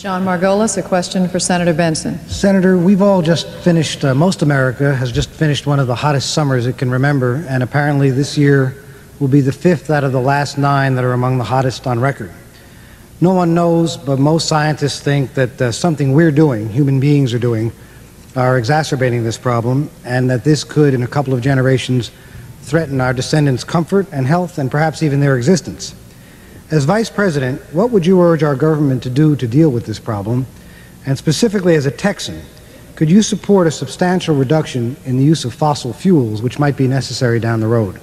Jon Margolis, a question for Senator Bentsen. Senator, we've all just finished, uh, most America has just finished one of the hottest summers it can remember, and apparently this year will be the fifth out of the last nine that are among the hottest on record. No one knows, but most scientists think that uh, something we're doing, human beings are doing, are exacerbating this problem, and that this could, in a couple of generations, threaten our descendants' comfort and health and perhaps even their existence. As Vice President, what would you urge our government to do to deal with this problem? And specifically as a Texan, could you support a substantial reduction in the use of fossil fuels, which might be necessary down the road?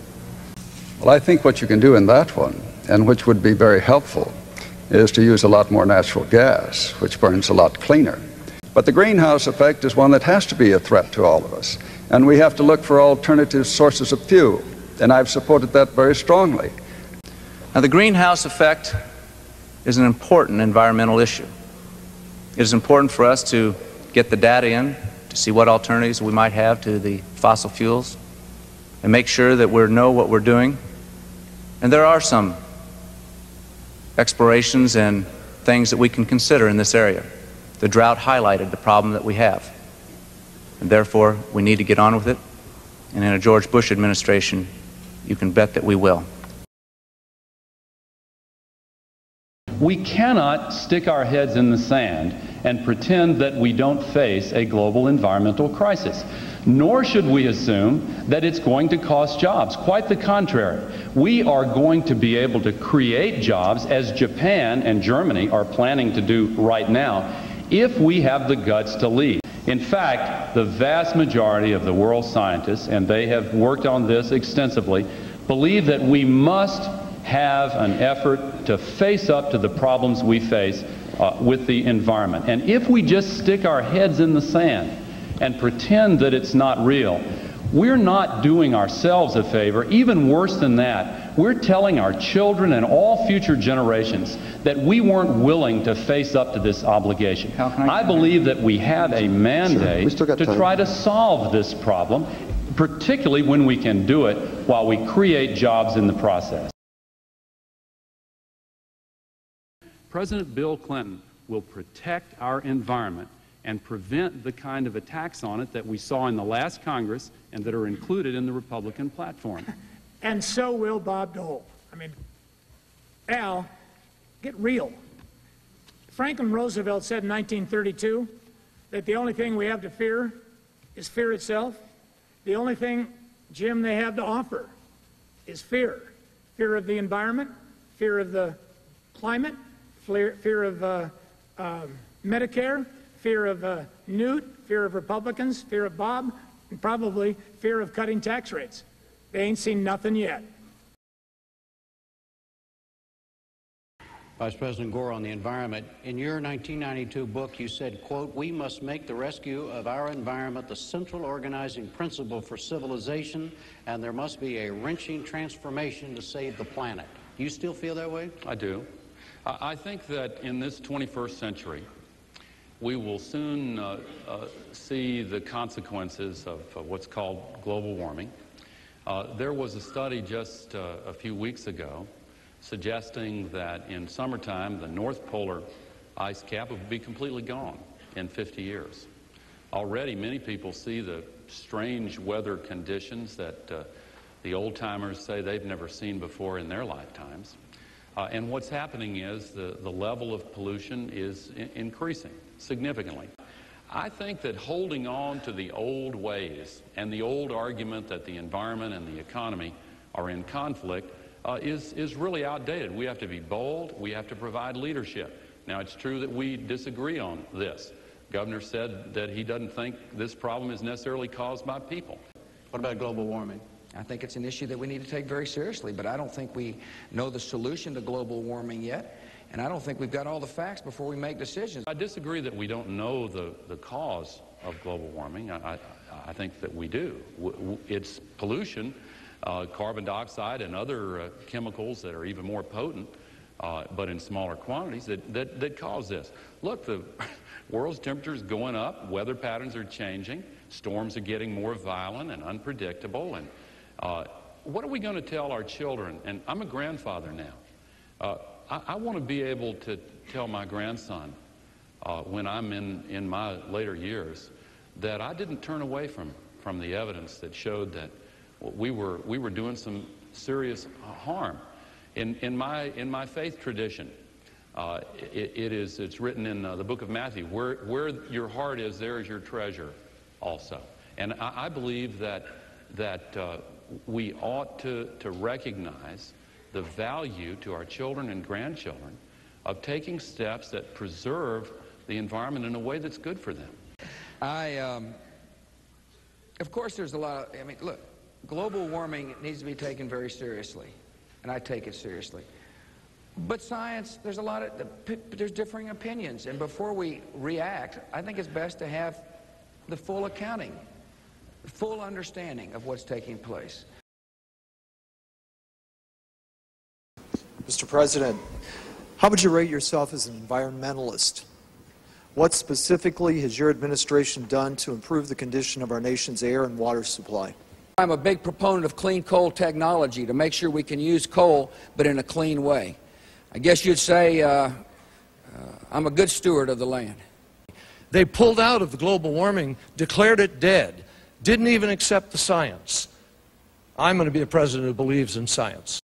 Well, I think what you can do in that one, and which would be very helpful, is to use a lot more natural gas, which burns a lot cleaner. But the greenhouse effect is one that has to be a threat to all of us, and we have to look for alternative sources of fuel, and I've supported that very strongly. Now, the greenhouse effect is an important environmental issue. It is important for us to get the data in to see what alternatives we might have to the fossil fuels and make sure that we know what we're doing. And there are some explorations and things that we can consider in this area. The drought highlighted the problem that we have. And therefore, we need to get on with it. And in a George Bush administration, you can bet that we will. We cannot stick our heads in the sand and pretend that we don't face a global environmental crisis. Nor should we assume that it's going to cost jobs. Quite the contrary. We are going to be able to create jobs, as Japan and Germany are planning to do right now, if we have the guts to lead. In fact, the vast majority of the world scientists, and they have worked on this extensively, believe that we must have an effort to face up to the problems we face uh, with the environment. And if we just stick our heads in the sand and pretend that it's not real, we're not doing ourselves a favor. Even worse than that, we're telling our children and all future generations that we weren't willing to face up to this obligation. I, I, believe that we have a mandate sure. to try to solve this problem, particularly when we can do it while we create jobs in the process. President Bill Clinton will protect our environment and prevent the kind of attacks on it that we saw in the last Congress and that are included in the Republican platform. And so will Bob Dole. I mean, Al, get real. Franklin Roosevelt said in 1932 that the only thing we have to fear is fear itself. The only thing, Jim, they have to offer is fear fear of the environment, fear of the climate, fear, fear of uh, uh, Medicare, fear of uh, Newt, fear of Republicans, fear of Bob, and probably fear of cutting tax rates. They ain't seen nothing yet. Vice President Gore on the environment. In your 1992 book, you said, quote, we must make the rescue of our environment the central organizing principle for civilization, and there must be a wrenching transformation to save the planet. Do you still feel that way? I do. I think that in this 21st century, we will soon uh, uh, see the consequences of uh, what's called global warming. Uh, there was a study just uh, a few weeks ago suggesting that in summertime, the North Polar ice cap would be completely gone in 50 years. Already, many people see the strange weather conditions that uh, the old timers say they've never seen before in their lifetimes. Uh, and what's happening is the, the level of pollution is increasing significantly. I think that holding on to the old ways and the old argument that the environment and the economy are in conflict uh, is, is really outdated. We have to be bold. We have to provide leadership. Now, it's true that we disagree on this. Governor said that he doesn't think this problem is necessarily caused by people. What about global warming? I think it's an issue that we need to take very seriously, but I don't think we know the solution to global warming yet. And I don't think we've got all the facts before we make decisions. I disagree that we don't know the, the cause of global warming. I, I, I think that we do. It's pollution, uh, carbon dioxide, and other uh, chemicals that are even more potent, uh, but in smaller quantities, that, that, that cause this. Look, the world's temperature is going up, weather patterns are changing, storms are getting more violent and unpredictable, and uh, what are we going to tell our children? And I'm a grandfather now. Uh, I, I want to be able to tell my grandson uh, when I'm in, in my later years that I didn't turn away from, from the evidence that showed that we were, we were doing some serious harm. In, in, my, in my faith tradition, uh, it, it is, it's written in uh, the book of Matthew, where, where your heart is, there is your treasure also. And I, I believe that, that uh, we ought to, to recognize the value to our children and grandchildren of taking steps that preserve the environment in a way that's good for them. I, um, of course, there's a lot of, I mean, look, global warming needs to be taken very seriously, and I take it seriously. But science, there's a lot of, there's differing opinions, and before we react, I think it's best to have the full accounting, full understanding of what's taking place. Mr. President, how would you rate yourself as an environmentalist? What specifically has your administration done to improve the condition of our nation's air and water supply? I'm a big proponent of clean coal technology to make sure we can use coal, but in a clean way. I guess you'd say uh, uh, I'm a good steward of the land. They pulled out of the global warming, declared it dead, didn't even accept the science. I'm going to be a president who believes in science.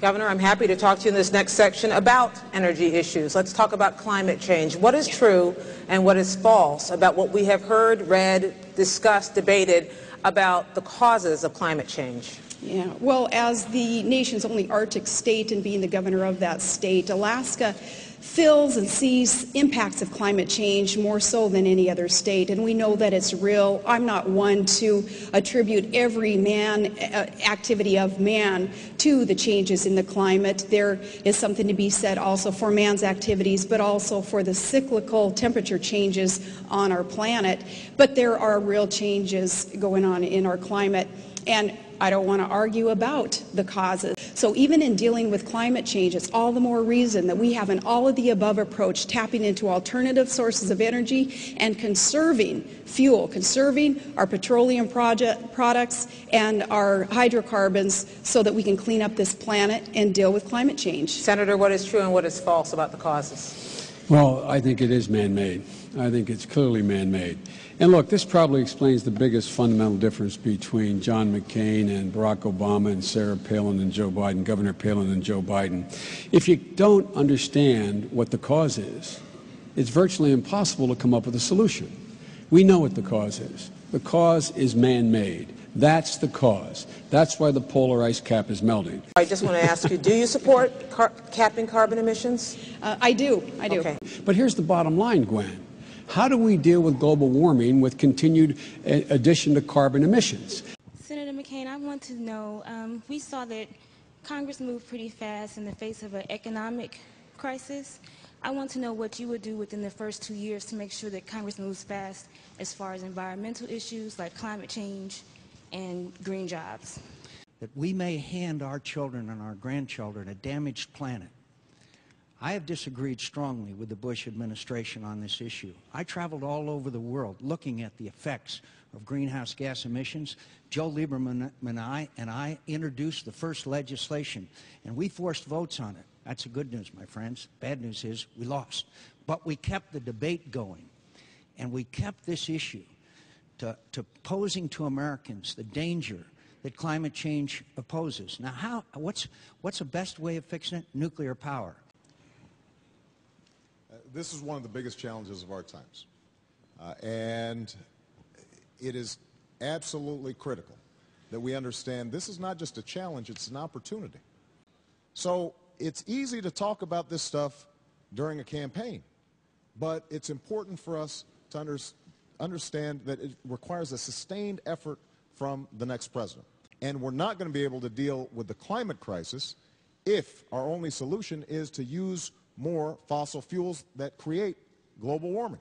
Governor, I'm happy to talk to you in this next section about energy issues. Let's talk about climate change. What is true and what is false about what we have heard, read, discussed, debated about the causes of climate change? Yeah, well, as the nation's only Arctic state and being the governor of that state, Alaska feels and sees impacts of climate change more so than any other state, and we know that it's real. I'm not one to attribute every man uh, activity of man to the changes in the climate. There is something to be said also for man's activities, but also for the cyclical temperature changes on our planet. But there are real changes going on in our climate. And I don't want to argue about the causes. So even in dealing with climate change, it's all the more reason that we have an all-of-the-above approach, tapping into alternative sources of energy and conserving fuel, conserving our petroleum project, products and our hydrocarbons so that we can clean up this planet and deal with climate change. Senator, what is true and what is false about the causes? Well, I think it is man-made. I think it's clearly man-made. And look, this probably explains the biggest fundamental difference between John McCain and Barack Obama and Sarah Palin and Joe Biden, Governor Palin and Joe Biden. If you don't understand what the cause is, it's virtually impossible to come up with a solution. We know what the cause is. The cause is man-made. That's the cause. That's why the polar ice cap is melting. I just want to ask you, do you support car capping carbon emissions? Uh, I do. I do. Okay. But here's the bottom line, Gwen. How do we deal with global warming with continued uh, addition to carbon emissions? Senator McCain, I want to know, um, we saw that Congress moved pretty fast in the face of an economic crisis. I want to know what you would do within the first two years to make sure that Congress moves fast as far as environmental issues like climate change and green jobs. That we may hand our children and our grandchildren a damaged planet I have disagreed strongly with the Bush administration on this issue. I traveled all over the world looking at the effects of greenhouse gas emissions. Joe Lieberman and I, and I introduced the first legislation, and we forced votes on it. That's the good news, my friends. Bad news is we lost. But we kept the debate going, and we kept this issue to, to posing to Americans the danger that climate change opposes. Now, how, what's, what's the best way of fixing it? Nuclear power this is one of the biggest challenges of our times. Uh, and it is absolutely critical that we understand this is not just a challenge, it's an opportunity. So it's easy to talk about this stuff during a campaign, but it's important for us to under, understand that it requires a sustained effort from the next president. And we're not going to be able to deal with the climate crisis if our only solution is to use more fossil fuels that create global warming.